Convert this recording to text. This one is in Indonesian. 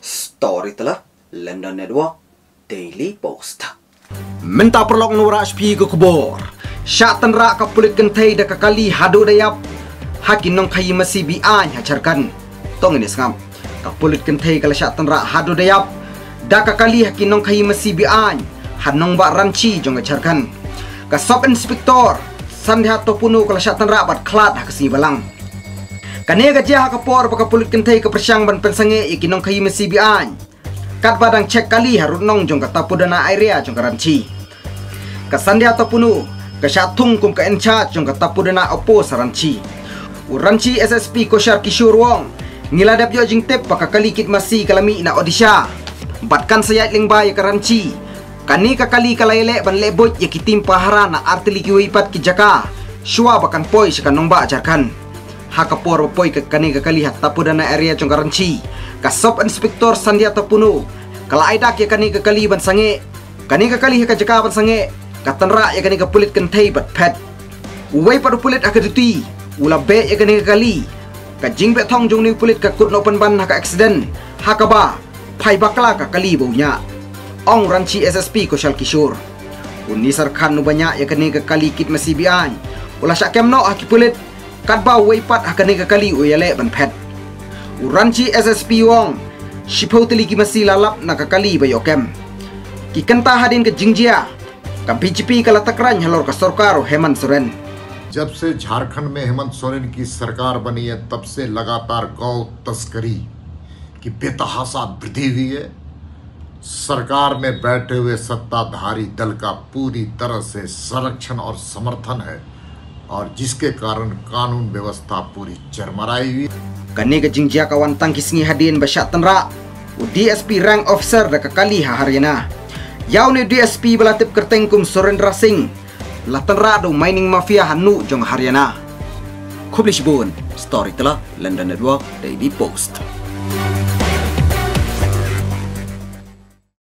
Story telah London Network Daily Post. Minta perlok nura HP ke kubor. Syak tenrak ka pulit kentai da kakali hadu dayap. Hakin nong kayi masih bi an hacarkan. Tong ini sengam. Ka pulit kentai kala syak tenrak hadu dayap. Da kakali hakin nong kayi masih bi an. Hanong ba ranci jong hacarkan. Ka sub inspektor. Sandha to punu kala syak tenrak bat klat hakasi balang. Kane ga jah ka por pa ka pulit kentai ka persyang ban pensange ikin nong kayi masih bi an. Kat badang cek kali harut nong jong ka tapu dana area jong ka ranci kasandia tapunu kasyatung kum ka jong katapu dana opo saranchi uranchi SSP Koshar Kishore Wong ngiladap yo jing tep pakakalikit masi kalami na Odisha. Batkan sayat lingbay karanchi kani kakali kalayle ban lebot ya kitim pahara na artili kiwipat ki jaka. Shua bakan poi sikanong ba ajarkan hakapor poi ke kani kakali hat tapu dana area jong karanchi kasop inspektor sandia tapunu kala aidak ya kani kakali ban sange. Kani kakali ka jaka ban sange. Katanra ya kani kapulit kan thai bat pet. Uwai padu pulit akaduti ula be ya kani kali. Ka jing be thong jong ni pulit ka kut pan ban ha ka accident. Ha ka ba phai bakla ka kali baunya ong ranchi SSP ko shal kishore. Uni sarkhan no banya ya kani ka kali kit masih bian ula syak kem no ha ki pulit kat ba uwai pat ha ka kali uyale ban pet uranchi SSP wong shipau teli ki masih lalap na ka kali ba yokem ki kanta hadin ke jingjia का BJP का लतकरान हलोर का सरकार हेमंत सोरेन जब से झारखंड में हेमंत सोरेन की सरकार बनी है तब से लगातार गौ तस्करी की बेतहासा वृद्धि हुई है सरकार में बैठे हुए सत्ताधारी दल का पूरी तरह से संरक्षण और समर्थन है और जिसके कारण कानून व्यवस्था पूरी चरमराई हुई kani ka jingjia kawan tang kisngi hadin ba syat tanra u DSP rank officer da ka kali ha haryana Yaw ni DSP balatip kerteng kum Surendra Singh Latan rado mining mafia hanu jong Haryana Kublish Bun Story telah